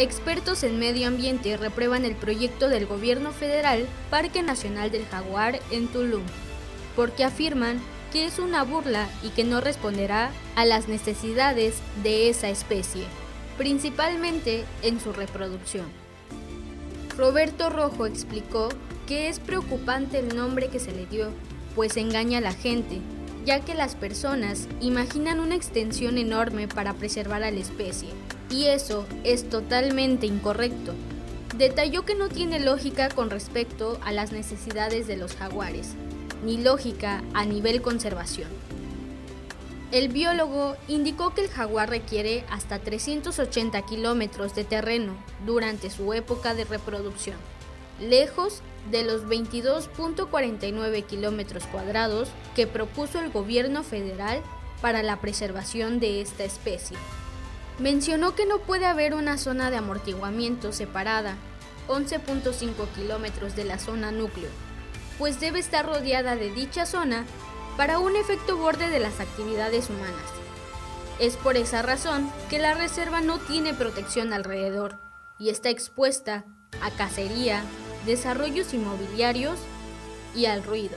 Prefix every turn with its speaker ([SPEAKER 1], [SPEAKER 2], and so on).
[SPEAKER 1] Expertos en medio ambiente reprueban el proyecto del gobierno federal Parque Nacional del Jaguar en Tulum, porque afirman que es una burla y que no responderá a las necesidades de esa especie, principalmente en su reproducción. Roberto Rojo explicó que es preocupante el nombre que se le dio, pues engaña a la gente, ya que las personas imaginan una extensión enorme para preservar a la especie, y eso es totalmente incorrecto. Detalló que no tiene lógica con respecto a las necesidades de los jaguares, ni lógica a nivel conservación. El biólogo indicó que el jaguar requiere hasta 380 kilómetros de terreno durante su época de reproducción, lejos de los 22.49 kilómetros cuadrados que propuso el gobierno federal para la preservación de esta especie. Mencionó que no puede haber una zona de amortiguamiento separada, 11.5 kilómetros de la zona núcleo, pues debe estar rodeada de dicha zona para un efecto borde de las actividades humanas. Es por esa razón que la reserva no tiene protección alrededor y está expuesta a cacería, desarrollos inmobiliarios y al ruido.